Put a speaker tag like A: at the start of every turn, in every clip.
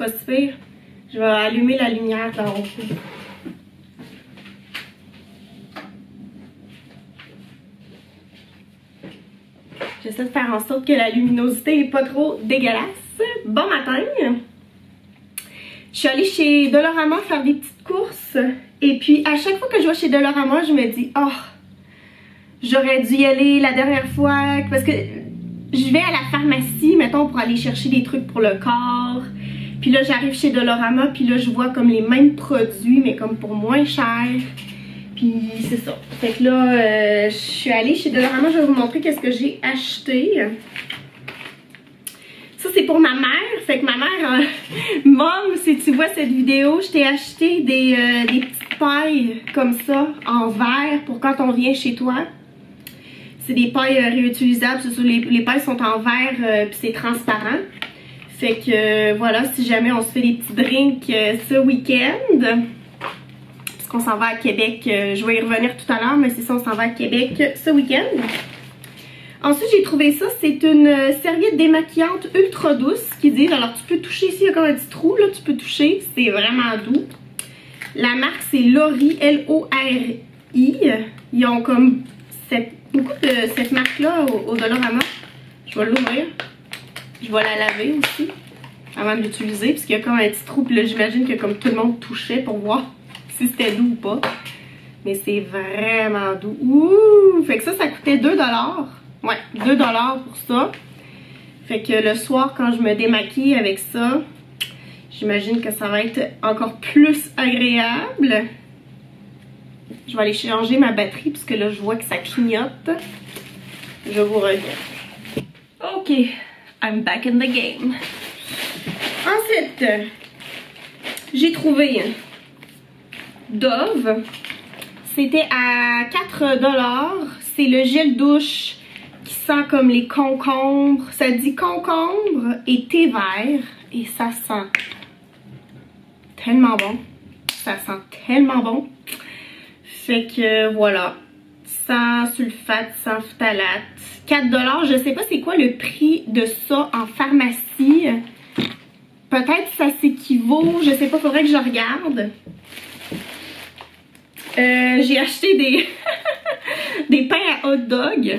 A: pas pire. Je vais allumer la lumière d'en haut. J'essaie de faire en sorte que la luminosité n'est pas trop dégueulasse. Bon matin! Je suis allée chez Dolorama faire des petites courses. Et puis, à chaque fois que je vais chez Dolorama, je me dis, oh, j'aurais dû y aller la dernière fois. Parce que je vais à la pharmacie, mettons, pour aller chercher des trucs pour le corps. Puis là, j'arrive chez Dolorama, puis là, je vois comme les mêmes produits, mais comme pour moins cher. Puis c'est ça. Fait que là, euh, je suis allée chez Dolorama. Je vais vous montrer qu'est-ce que j'ai acheté. Ça, c'est pour ma mère. Fait que ma mère, euh, Mom, si tu vois cette vidéo, je t'ai acheté des, euh, des, petites pailles comme ça, en verre, pour quand on vient chez toi. C'est des pailles réutilisables. Les, les pailles sont en verre, puis c'est transparent. Fait que voilà, si jamais on se fait des petits drinks ce week-end qu'on s'en va à Québec. Euh, je vais y revenir tout à l'heure, mais c'est ça, on s'en va à Québec ce week-end. Ensuite, j'ai trouvé ça. C'est une euh, serviette démaquillante ultra douce qui dit, alors tu peux toucher ici, il y a comme un petit trou, là, tu peux toucher. C'est vraiment doux. La marque, c'est Lori, L-O-R-I. Ils ont comme beaucoup de cette marque-là au, au Dollarama. Je vais l'ouvrir. Je vais la laver aussi avant de l'utiliser, puisqu'il y a comme un petit trou. Puis là, j'imagine que comme tout le monde touchait pour voir si c'était doux ou pas. Mais c'est vraiment doux. Ouh! Fait que ça, ça coûtait 2$. Ouais, 2$ pour ça. Fait que le soir, quand je me démaquille avec ça, j'imagine que ça va être encore plus agréable. Je vais aller changer ma batterie puisque là, je vois que ça clignote. Je vous reviens. Ok, I'm back in the game. Ensuite, j'ai trouvé Dove. C'était à 4$. C'est le gel douche qui sent comme les concombres. Ça dit concombre et thé vert. Et ça sent tellement bon. Ça sent tellement bon. Fait que voilà. Sans sulfate, sans phtalate. 4$. Je sais pas c'est quoi le prix de ça en pharmacie. Peut-être ça s'équivaut. Je sais pas, faudrait que je regarde. Euh, j'ai acheté des, des pains à hot dog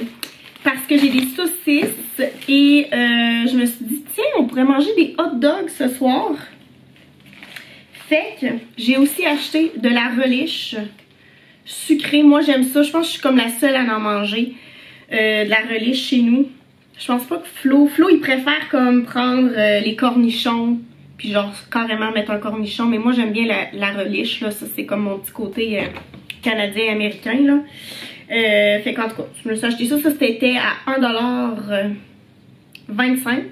A: parce que j'ai des saucisses et euh, je me suis dit tiens on pourrait manger des hot dogs ce soir. Fait que j'ai aussi acheté de la reliche sucrée. Moi j'aime ça. Je pense que je suis comme la seule à en manger euh, de la reliche chez nous. Je pense pas que Flo, Flo il préfère comme prendre les cornichons puis genre carrément mettre un cornichon. Mais moi j'aime bien la, la, reliche, là. Ça c'est comme mon petit côté euh, canadien-américain, là. Euh, fait qu'en tout cas, je me suis acheté ça. Ça c'était à 1,25$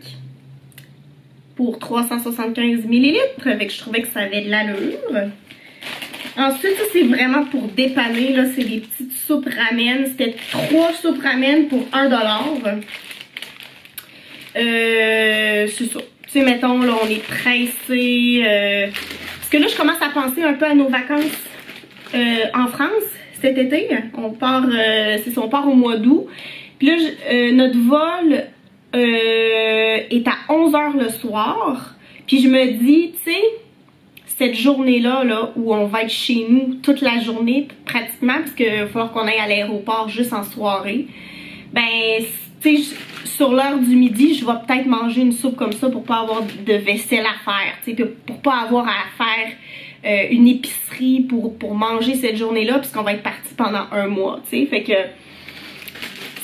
A: pour 375 ml. Fait que je trouvais que ça avait de l'allure. Ensuite, c'est vraiment pour dépanner, là. C'est des petites soupes ramen. C'était 3 soupes ramen pour 1$. Euh, c'est ça tu sais, mettons, là, on est pressé. Euh, parce que là, je commence à penser un peu à nos vacances euh, en France cet été. On part, euh, c'est on part au mois d'août. Puis là, notre vol est à 11h le soir. Puis je me dis, tu sais, cette journée-là, là, où on va être chez nous toute la journée, pratiquement, parce qu'il va falloir qu'on aille à l'aéroport juste en soirée, ben, tu sais, sur l'heure du midi, je vais peut-être manger une soupe comme ça pour pas avoir de vaisselle à faire, tu sais, pour pas avoir à faire euh, une épicerie pour, manger cette journée-là, puisqu'on va être parti pendant un mois, tu sais, fait que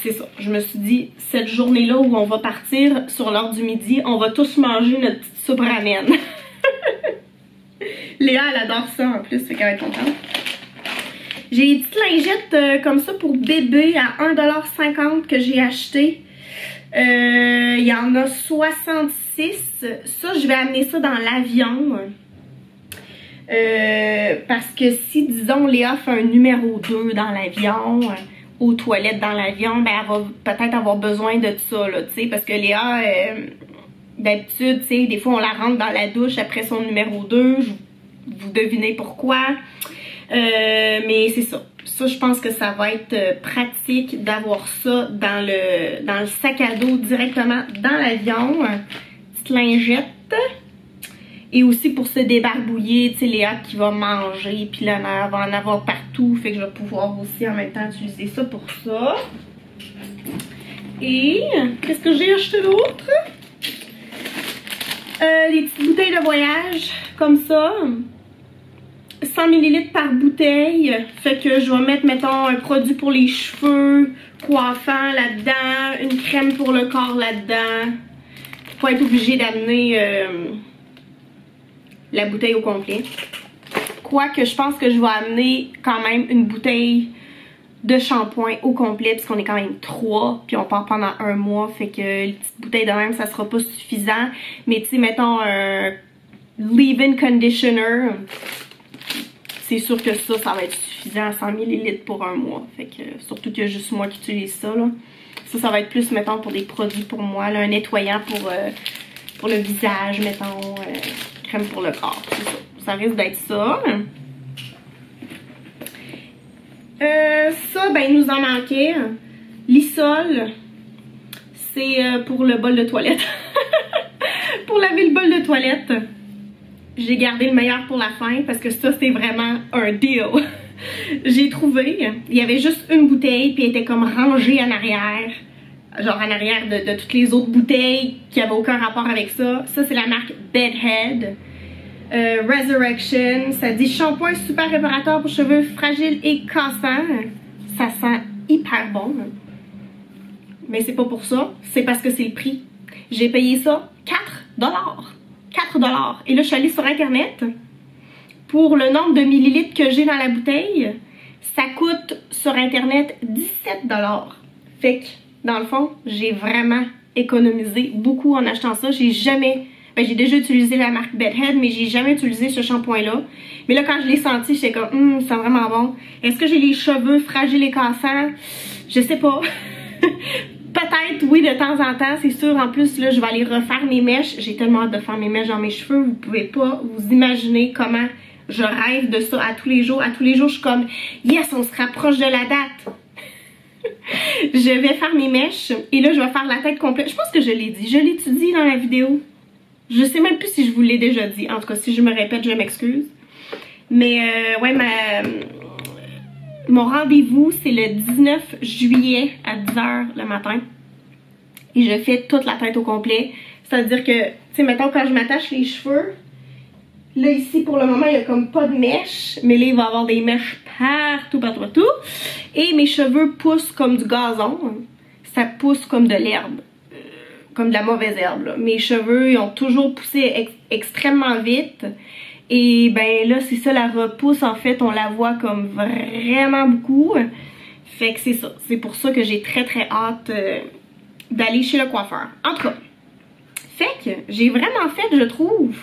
A: c'est ça. Je me suis dit, cette journée-là où on va partir sur l'heure du midi, on va tous manger notre petite soupe ramen. Léa, elle adore ça en plus, qu'elle va être contente. J'ai des petites lingettes euh, comme ça pour bébé à 1,50$ que j'ai acheté. Euh, il y en a 66. Ça, je vais amener ça dans l'avion. Euh, parce que si, disons, Léa fait un numéro 2 dans l'avion, aux toilettes dans l'avion, ben elle va peut-être avoir besoin de ça, là, tu sais, parce que Léa, d'habitude, tu sais, des fois on la rentre dans la douche après son numéro 2, vous devinez pourquoi. Euh, mais c'est ça. Ça, je pense que ça va être euh, pratique d'avoir ça dans le, dans le sac à dos directement dans l'avion. Petite lingette. Et aussi pour se débarbouiller, tu sais, Léa qui va manger, puis là, elle va en avoir partout, fait que je vais pouvoir aussi en même temps utiliser ça pour ça. Et qu'est-ce que j'ai acheté d'autre? Euh, des petites bouteilles de voyage, comme ça. 100 ml par bouteille. Fait que je vais mettre, mettons, un produit pour les cheveux, coiffant là-dedans, une crème pour le corps là-dedans. Pas être obligé d'amener euh, la bouteille au complet. Quoique je pense que je vais amener quand même une bouteille de shampoing au complet parce qu'on est quand même trois puis on part pendant un mois fait que les petites bouteilles de même ça sera pas suffisant mais tu sais mettons un leave-in conditioner c'est sûr que ça ça va être suffisant à 100 ml pour un mois fait que surtout qu'il y a juste moi qui utilise ça là ça ça va être plus mettons pour des produits pour moi un nettoyant pour euh, pour le visage mettons euh, crème pour le corps ça. ça risque d'être ça euh, ça, ben, il nous en manquait. L'isol, c'est euh, pour le bol de toilette. pour laver le bol de toilette. J'ai gardé le meilleur pour la fin parce que ça, c'est vraiment un deal. J'ai trouvé, il y avait juste une bouteille puis elle était comme rangée en arrière. Genre en arrière de, toutes les autres bouteilles qui avaient aucun rapport avec ça. Ça, c'est la marque Bedhead. Euh, Resurrection. Ça dit shampoing super réparateur pour cheveux fragiles et cassants. Ça sent hyper bon. Mais c'est pas pour ça. C'est parce que c'est le prix. J'ai payé ça 4 dollars. 4 dollars. Et là, je suis allée sur Internet. Pour le nombre de millilitres que j'ai dans la bouteille, ça coûte sur Internet 17 dollars. Fait que, dans le fond, j'ai vraiment économisé beaucoup en achetant ça. J'ai jamais ben, j'ai déjà utilisé la marque Bedhead, mais j'ai jamais utilisé ce shampoing-là. Mais là, quand je l'ai senti, j'étais comme, hum, c'est vraiment bon. Est-ce que j'ai les cheveux fragiles et cassants? Je sais pas. Peut-être, oui, de temps en temps, c'est sûr. En plus, là, je vais aller refaire mes mèches. J'ai tellement hâte de faire mes mèches dans mes cheveux. Vous pouvez pas vous imaginer comment je rêve de ça à tous les jours. À tous les jours, je suis comme, yes, on se rapproche de la date. je vais faire mes mèches et là, je vais faire la tête complète. Je pense que je l'ai dit. Je l'étudie dans la vidéo. Je sais même plus si je vous l'ai déjà dit. En tout cas, si je me répète, je m'excuse. Mais euh, ouais, ma, mon rendez-vous, c'est le 19 juillet à 10h le matin. Et je fais toute la tête au complet. C'est-à-dire que, tu sais, mettons, quand je m'attache les cheveux, là, ici, pour le moment, il n'y a comme pas de mèche. Mais là, il va y avoir des mèches partout, partout, partout. Et mes cheveux poussent comme du gazon. Ça pousse comme de l'herbe comme de la mauvaise herbe. Mes cheveux ils ont toujours poussé extrêmement vite. Et ben là, c'est ça la repousse. En fait, on la voit comme vraiment beaucoup. Fait que c'est ça. C'est pour ça que j'ai très très hâte euh, d'aller chez le coiffeur. En tout cas, fait que j'ai vraiment fait, je trouve,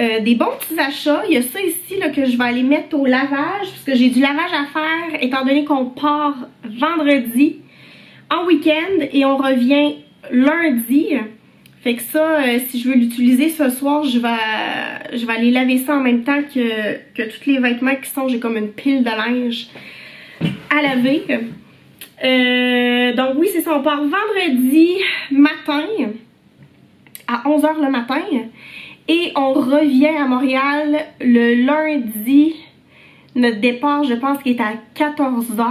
A: euh, des bons petits achats. Il y a ça ici là, que je vais aller mettre au lavage parce que j'ai du lavage à faire étant donné qu'on part vendredi en week-end et on revient lundi. Fait que ça, euh, si je veux l'utiliser ce soir, je vais, je vais aller laver ça en même temps que, que tous les vêtements qui sont, j'ai comme une pile de linge à laver. Euh, donc oui, c'est ça, on part vendredi matin à 11h le matin et on revient à Montréal le lundi. Notre départ, je pense est à 14h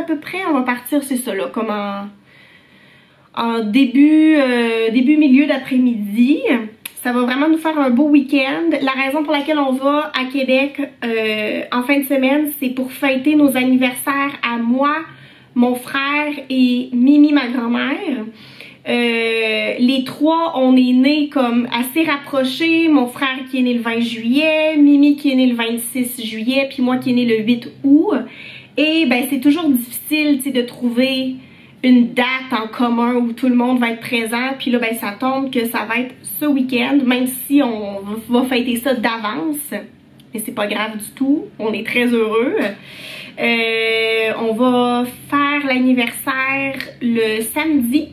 A: à peu près. On va partir, c'est ça là, comme en en début, euh, début milieu d'après-midi. Ça va vraiment nous faire un beau week-end. La raison pour laquelle on va à Québec euh, en fin de semaine, c'est pour fêter nos anniversaires à moi, mon frère et Mimi, ma grand-mère. Euh, les trois, on est nés comme assez rapprochés. Mon frère qui est né le 20 juillet, Mimi qui est né le 26 juillet, puis moi qui est né le 8 août. Et ben c'est toujours difficile de trouver une date en commun où tout le monde va être présent. Puis là, ben, ça tombe que ça va être ce week-end, même si on va fêter ça d'avance. Mais c'est pas grave du tout. On est très heureux. Euh, on va faire l'anniversaire le samedi.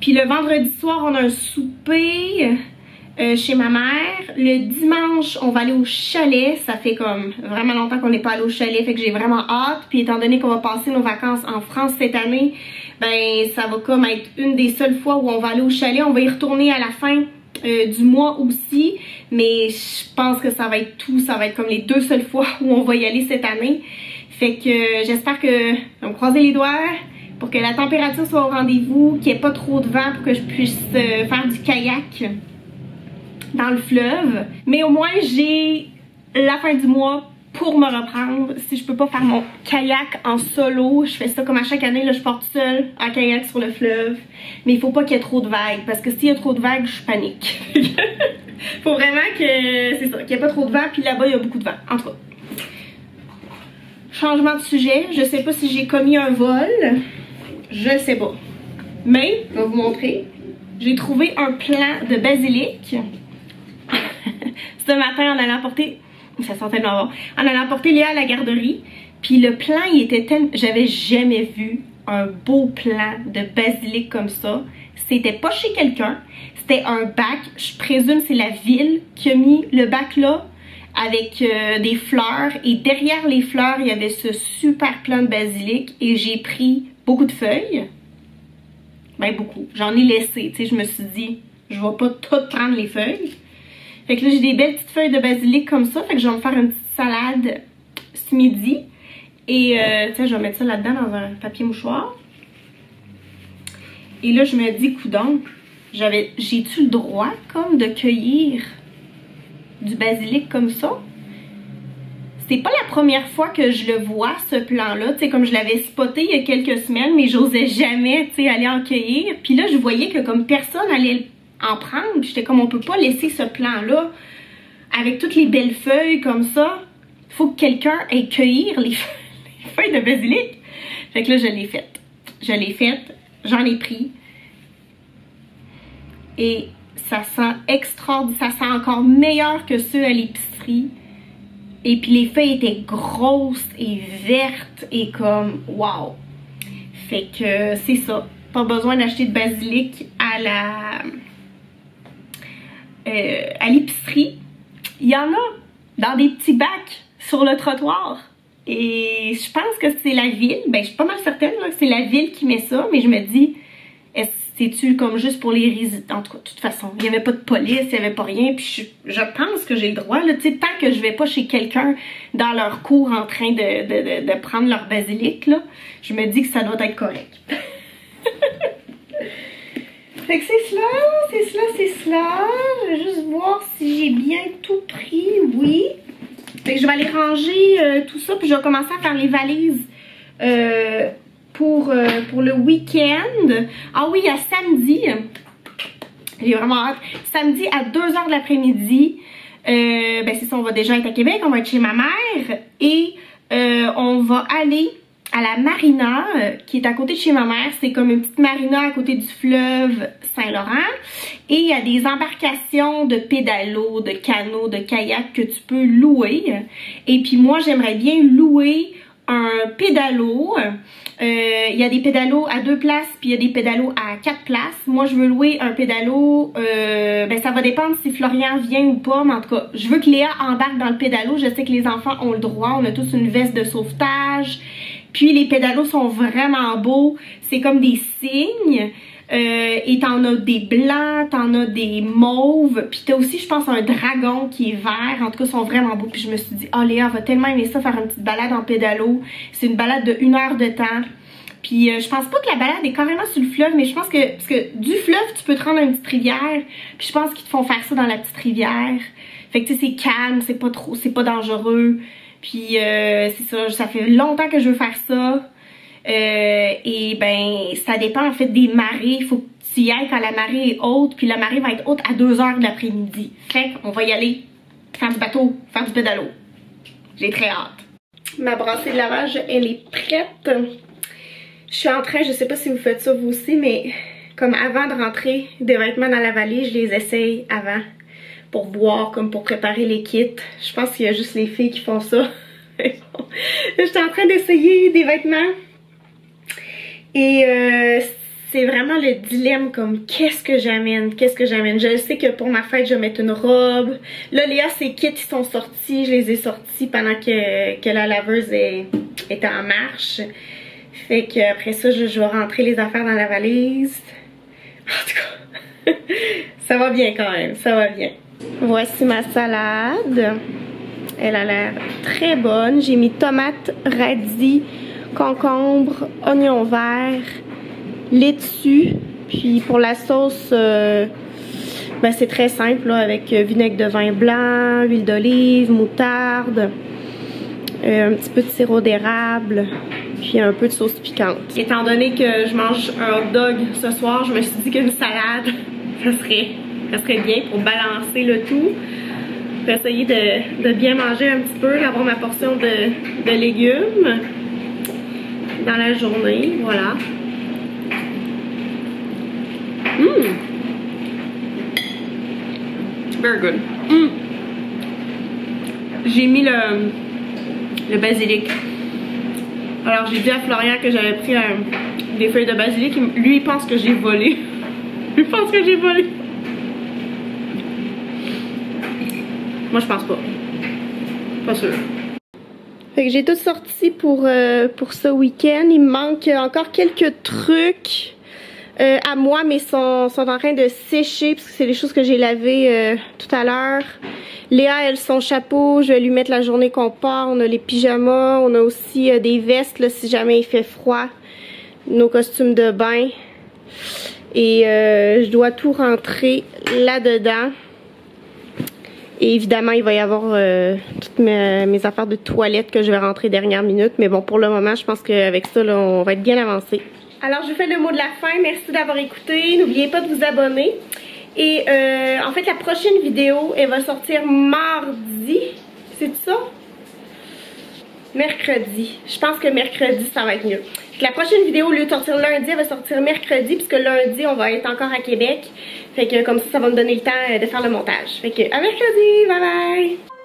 A: Puis le vendredi soir, on a un souper. Euh, chez ma mère. Le dimanche, on va aller au chalet. Ça fait comme vraiment longtemps qu'on n'est pas allé au chalet, fait que j'ai vraiment hâte. Puis étant donné qu'on va passer nos vacances en France cette année, ben ça va comme être une des seules fois où on va aller au chalet. On va y retourner à la fin euh, du mois aussi, mais je pense que ça va être tout, ça va être comme les deux seules fois où on va y aller cette année. Fait que euh, j'espère que, on croiser les doigts pour que la température soit au rendez-vous, qu'il n'y ait pas trop de vent pour que je puisse faire du kayak dans le fleuve. Mais au moins j'ai la fin du mois pour me reprendre. Si je peux pas faire mon kayak en solo, je fais ça comme à chaque année, là, je porte seule en kayak sur le fleuve. Mais il faut pas qu'il y ait trop de vagues, parce que s'il y a trop de vagues, je panique. faut vraiment que, c'est ça, qu'il n'y ait pas trop de vent, puis là-bas, il y a beaucoup de vent. En tout. Changement de sujet, je sais pas si j'ai commis un vol, je sais pas. Mais, je vais vous montrer, j'ai trouvé un plant de basilic. Ce matin, on allait apporter ça sent tellement bon. On a apporté Léa à la garderie, puis le plant, il était tellement... J'avais jamais vu un beau plant de basilic comme ça. C'était pas chez quelqu'un, c'était un bac, je présume c'est la ville qui a mis le bac là, avec euh, des fleurs, et derrière les fleurs, il y avait ce super plant de basilic, et j'ai pris beaucoup de feuilles. Ben beaucoup. J'en ai laissé, tu sais, je me suis dit, je vais pas tout prendre les feuilles. Fait que là, j'ai des belles petites feuilles de basilic comme ça. Fait que je vais me faire une petite salade ce midi. Et, euh, je vais mettre ça là-dedans dans un papier mouchoir. Et là, je me dis, coudon, j'ai-tu le droit, comme, de cueillir du basilic comme ça? C'est pas la première fois que je le vois, ce plan-là. Tu sais, comme je l'avais spoté il y a quelques semaines, mais j'osais jamais, tu sais, aller en cueillir. Puis là, je voyais que comme personne allait en prendre. J'étais comme, on peut pas laisser ce plan-là avec toutes les belles feuilles comme ça. Faut que quelqu'un aille cueillir les feuilles, de basilic. Fait que là, je l'ai faite. Je l'ai faite, j'en ai pris. Et ça sent extraordinaire, ça sent encore meilleur que ceux à l'épicerie. Et puis les feuilles étaient grosses et vertes et comme wow. Fait que c'est ça. Pas besoin d'acheter de basilic à la euh, à l'épicerie, il y en a dans des petits bacs sur le trottoir. Et je pense que c'est la ville, ben je suis pas mal certaine que c'est la ville qui met ça, mais je me dis, est-ce c'est-tu comme juste pour les résidents? En tout cas, de toute façon, il n'y avait pas de police, il n'y avait pas rien, puis je, pense que j'ai le droit, là, tant que je vais pas chez quelqu'un dans leur cours en train de, prendre leur basilic, je me dis que ça doit être correct. Fait que c'est cela, c'est cela, c'est cela. Je vais juste voir si j'ai bien tout pris. Oui. Fait que je vais aller ranger euh, tout ça. Puis je vais commencer à faire les valises euh, pour, euh, pour le week-end. Ah oui, à samedi. J'ai vraiment hâte. Samedi à 2h de l'après-midi. ben c'est ça, on va déjà être à Québec. On va être chez ma mère. Et on va aller à la marina euh, qui est à côté de chez ma mère. C'est comme une petite marina à côté du fleuve Saint-Laurent. Et il y a des embarcations de pédalos, de canots, de kayaks que tu peux louer. Et puis moi, j'aimerais bien louer un pédalo. Euh, il y a des pédalos à deux places, puis il y a des pédalos à quatre places. Moi, je veux louer un pédalo. Euh, ben, ça va dépendre si Florian vient ou pas, mais en tout cas, je veux que Léa embarque dans le pédalo. Je sais que les enfants ont le droit. On a tous une veste de sauvetage. Puis les pédalos sont vraiment beaux. C'est comme des signes. Euh, et t'en as des blancs, t'en as des mauves, puis t'as aussi, je pense, un dragon qui est vert. En tout cas, ils sont vraiment beaux. Puis je me suis dit, oh Léa va tellement aimer ça, faire une petite balade en pédalo. C'est une balade de une heure de temps. Puis euh, je pense pas que la balade est carrément sur le fleuve, mais je pense que, parce que du fleuve, tu peux te rendre à une petite rivière. Puis je pense qu'ils te font faire ça dans la petite rivière. Fait que tu sais, c'est calme, c'est pas trop, c'est pas dangereux. Puis euh, c'est ça, ça fait longtemps que je veux faire ça. Euh, et ben, ça dépend en fait des marées. Il faut que tu y ailles quand la marée est haute. Puis la marée va être haute à 2h de l'après-midi. Fait qu'on va y aller faire du bateau, faire du pédalo. J'ai très hâte. Ma brassée de lavage, elle est prête. Je suis en train, je sais pas si vous faites ça vous aussi, mais comme avant de rentrer des vêtements dans la valise, je les essaye avant pour comme pour préparer les kits. Je pense qu'il y a juste les filles qui font ça. J'étais en train d'essayer des vêtements. Et euh, c'est vraiment le dilemme comme qu'est-ce que j'amène, qu'est-ce que j'amène? Je sais que pour ma fête, je vais mettre une robe. Là, Léa, ses kits ils sont sortis. Je les ai sortis pendant que, que la laveuse est, en marche. Fait que après ça, je vais rentrer les affaires dans la valise. En tout cas, Ça va bien quand même, ça va bien. Voici ma salade. Elle a l'air très bonne. J'ai mis tomates, radis, concombre, oignon vert, laitue. Puis pour la sauce, euh, ben c'est très simple avec vinaigre de vin blanc, huile d'olive, moutarde, euh, un petit peu de sirop d'érable, puis un peu de sauce piquante. Étant donné que je mange un hot dog ce soir, je me suis dit qu'une salade, ça serait, ça serait bien pour balancer le tout. Pour essayer de, bien manger un petit peu, d'avoir ma portion de, légumes dans la journée, voilà. Mmm! Very good. Mm. J'ai mis le, le basilic. Alors j'ai dit à Florian que j'avais pris des feuilles de basilic. Lui il pense que j'ai volé. il pense que j'ai volé. Moi je pense pas. Pas sûr. Fait que j'ai tout sorti pour, euh, pour ce week-end. Il me manque encore quelques trucs. Euh, à moi, mais sont, sont en train de sécher parce que c'est les choses que j'ai lavées euh, tout à l'heure. Léa, elle, son chapeau, je vais lui mettre la journée qu'on part. On a les pyjamas, on a aussi euh, des vestes là, si jamais il fait froid. Nos costumes de bain. Et je dois tout rentrer là-dedans. Et évidemment, il va y avoir toutes mes, affaires de toilette que je vais rentrer dernière minute. Mais bon, pour le moment, je pense qu'avec ça, on va être bien avancé. Alors, je vous fais le mot de la fin. Merci d'avoir écouté. N'oubliez pas de vous abonner. Et euh, en fait, la prochaine vidéo, elle va sortir mardi. C'est ça? Mercredi. Je pense que mercredi, ça va être mieux. La prochaine vidéo, au lieu de sortir lundi, elle va sortir mercredi, puisque lundi, on va être encore à Québec. Fait que comme ça, ça va me donner le temps de faire le montage. Fait que à mercredi, bye bye!